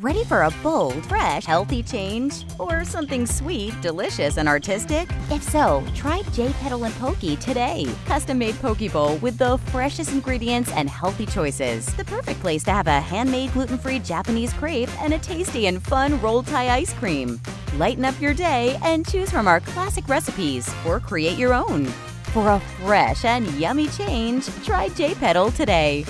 Ready for a bold, fresh, healthy change? Or something sweet, delicious, and artistic? If so, try J-Petal and Poke today. Custom made Poke Bowl with the freshest ingredients and healthy choices. The perfect place to have a handmade gluten free Japanese crepe and a tasty and fun roll Thai ice cream. Lighten up your day and choose from our classic recipes or create your own. For a fresh and yummy change, try J-Petal today.